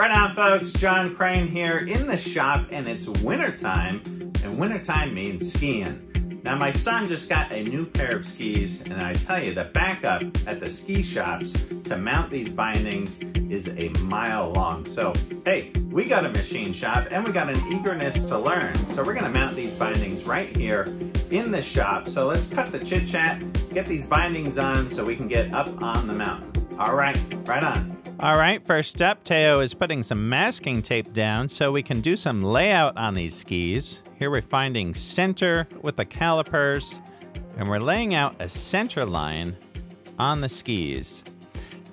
Right on, folks. Jon Crane here in the shop, and it's wintertime, and wintertime means skiing. Now, my son just got a new pair of skis, and I tell you, the backup at the ski shops to mount these bindings is a mile long. So, hey, we got a machine shop, and we got an eagerness to learn. So we're gonna mount these bindings right here in the shop. So let's cut the chit chat, get these bindings on so we can get up on the mountain. All right, right on. All right, first up, Teo is putting some masking tape down so we can do some layout on these skis. Here we're finding center with the calipers, and we're laying out a center line on the skis.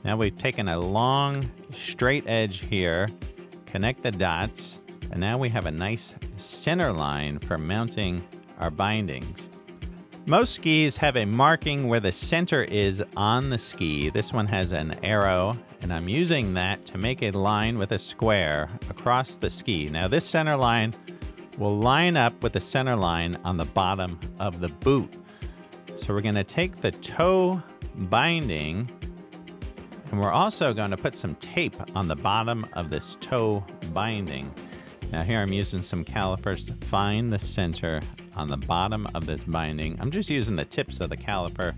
Now we've taken a long straight edge here, connect the dots, and now we have a nice center line for mounting our bindings. Most skis have a marking where the center is on the ski. This one has an arrow, and I'm using that to make a line with a square across the ski. Now this center line will line up with the center line on the bottom of the boot. So we're gonna take the toe binding and we're also going to put some tape on the bottom of this toe binding. Now here I'm using some calipers to find the center on the bottom of this binding. I'm just using the tips of the caliper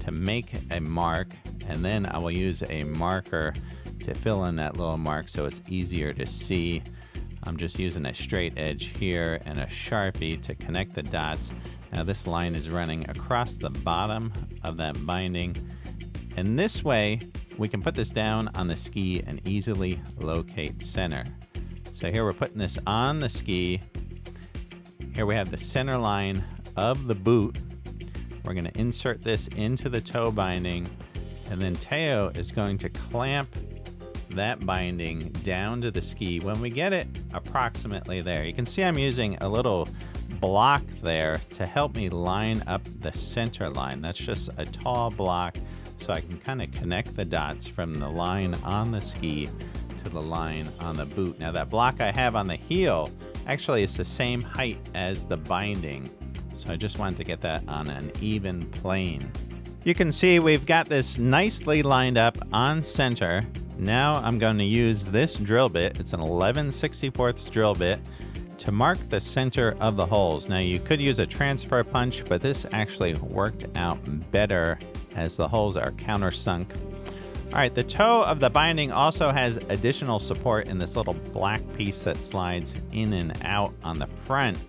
to make a mark and then I will use a marker to fill in that little mark so it's easier to see. I'm just using a straight edge here and a Sharpie to connect the dots. Now this line is running across the bottom of that binding and this way we can put this down on the ski and easily locate center. So here we're putting this on the ski here we have the center line of the boot. We're going to insert this into the toe binding, and then Teo is going to clamp that binding down to the ski when we get it approximately there. You can see I'm using a little block there to help me line up the center line. That's just a tall block so I can kind of connect the dots from the line on the ski to the line on the boot. Now that block I have on the heel Actually, is the same height as the binding. So I just wanted to get that on an even plane. You can see we've got this nicely lined up on center. Now I'm going to use this drill bit. It's an 11 64th drill bit to mark the center of the holes. Now you could use a transfer punch, but this actually worked out better as the holes are countersunk all right, the toe of the binding also has additional support in this little black piece that slides in and out on the front.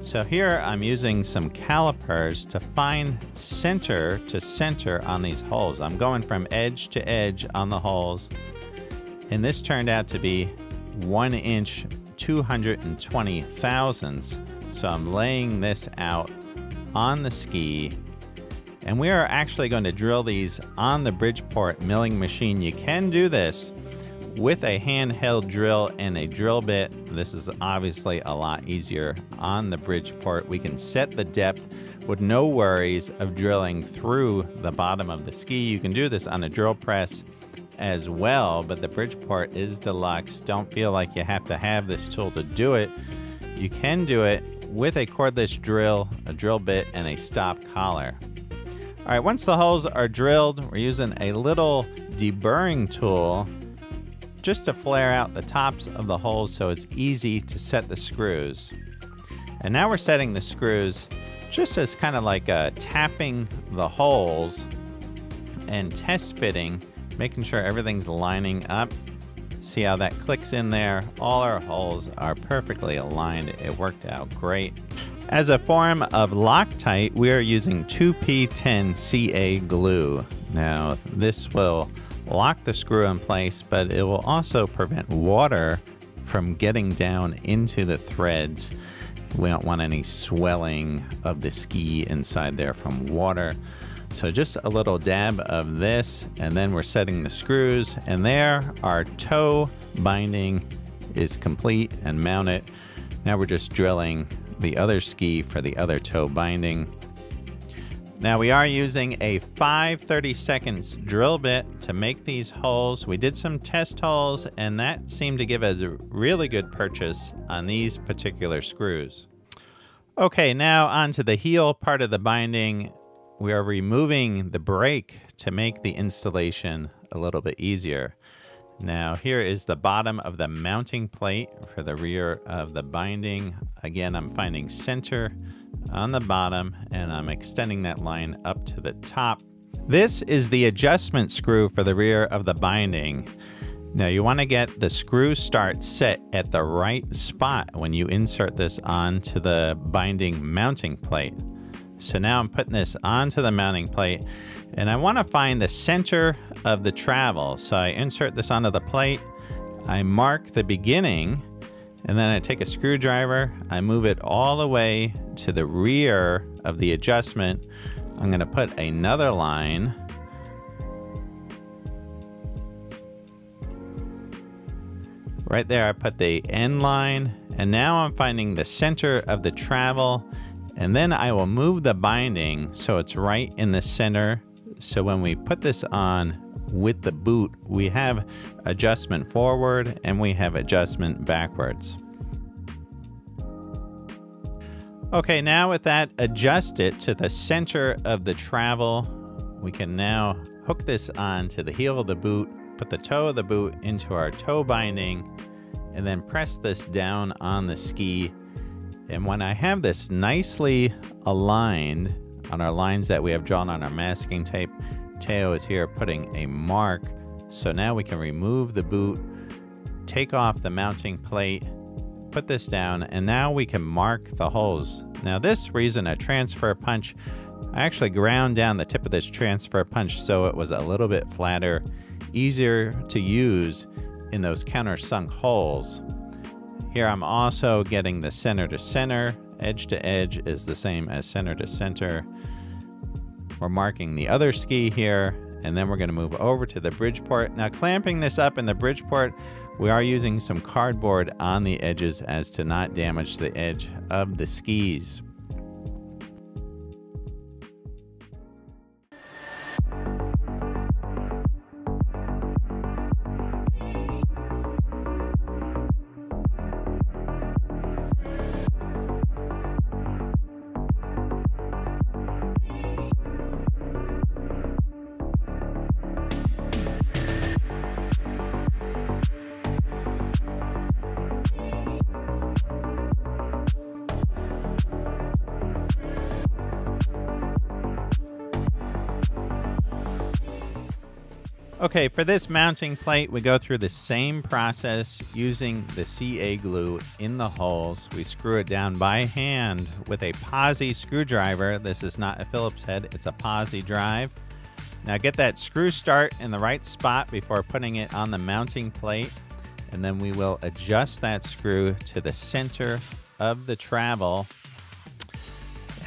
So here I'm using some calipers to find center to center on these holes. I'm going from edge to edge on the holes. And this turned out to be one inch, 220 thousandths. So I'm laying this out on the ski and we are actually going to drill these on the Bridgeport milling machine. You can do this with a handheld drill and a drill bit. This is obviously a lot easier on the Bridgeport. We can set the depth with no worries of drilling through the bottom of the ski. You can do this on a drill press as well, but the Bridgeport is deluxe. Don't feel like you have to have this tool to do it. You can do it with a cordless drill, a drill bit, and a stop collar. All right, once the holes are drilled, we're using a little deburring tool just to flare out the tops of the holes so it's easy to set the screws. And now we're setting the screws just as kind of like uh, tapping the holes and test fitting, making sure everything's lining up. See how that clicks in there? All our holes are perfectly aligned. It worked out great. As a form of Loctite, we are using 2P-10 CA glue. Now, this will lock the screw in place, but it will also prevent water from getting down into the threads. We don't want any swelling of the ski inside there from water. So just a little dab of this, and then we're setting the screws, and there our toe binding is complete and mounted. Now we're just drilling the other ski for the other toe binding. Now we are using a 5 30 seconds drill bit to make these holes. We did some test holes and that seemed to give us a really good purchase on these particular screws. Okay, now onto the heel part of the binding. We are removing the brake to make the installation a little bit easier. Now here is the bottom of the mounting plate for the rear of the binding. Again, I'm finding center on the bottom and I'm extending that line up to the top. This is the adjustment screw for the rear of the binding. Now you want to get the screw start set at the right spot when you insert this onto the binding mounting plate. So now I'm putting this onto the mounting plate and I want to find the center of the travel. So I insert this onto the plate, I mark the beginning, and then I take a screwdriver, I move it all the way to the rear of the adjustment. I'm going to put another line Right there, I put the end line, and now I'm finding the center of the travel, and then I will move the binding so it's right in the center. So when we put this on with the boot, we have adjustment forward and we have adjustment backwards. Okay, now with that adjusted to the center of the travel, we can now hook this on to the heel of the boot, put the toe of the boot into our toe binding, and then press this down on the ski. And when I have this nicely aligned on our lines that we have drawn on our masking tape, Teo is here putting a mark. So now we can remove the boot, take off the mounting plate, put this down, and now we can mark the holes. Now this reason a transfer punch, I actually ground down the tip of this transfer punch so it was a little bit flatter, easier to use in those countersunk holes. Here I'm also getting the center to center. Edge to edge is the same as center to center. We're marking the other ski here, and then we're going to move over to the bridge Bridgeport. Now clamping this up in the bridge Bridgeport, we are using some cardboard on the edges as to not damage the edge of the skis. Okay, for this mounting plate, we go through the same process using the CA glue in the holes. We screw it down by hand with a posi screwdriver. This is not a Phillips head, it's a Pozidriv. Now get that screw start in the right spot before putting it on the mounting plate. And then we will adjust that screw to the center of the travel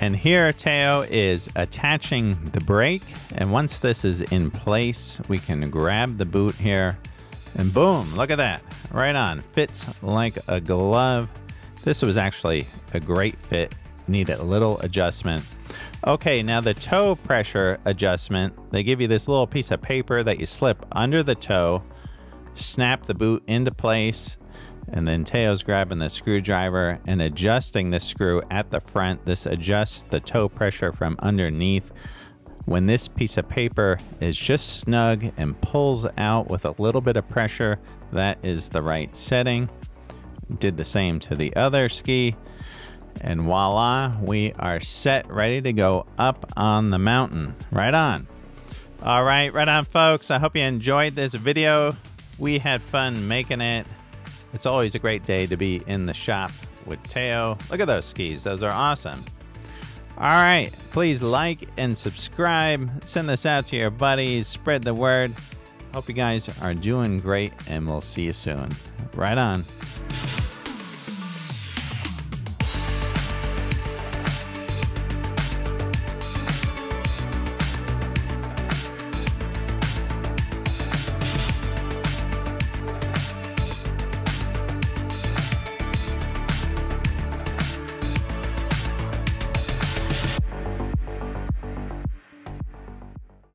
and here Teo is attaching the brake. And once this is in place, we can grab the boot here and boom, look at that. Right on, fits like a glove. This was actually a great fit, needed a little adjustment. Okay, now the toe pressure adjustment, they give you this little piece of paper that you slip under the toe, snap the boot into place, and then Teo's grabbing the screwdriver and adjusting the screw at the front. This adjusts the toe pressure from underneath. When this piece of paper is just snug and pulls out with a little bit of pressure, that is the right setting. Did the same to the other ski. And voila, we are set, ready to go up on the mountain. Right on. All right, right on, folks. I hope you enjoyed this video. We had fun making it. It's always a great day to be in the shop with Teo. Look at those skis, those are awesome. All right, please like and subscribe. Send this out to your buddies, spread the word. Hope you guys are doing great, and we'll see you soon. Right on.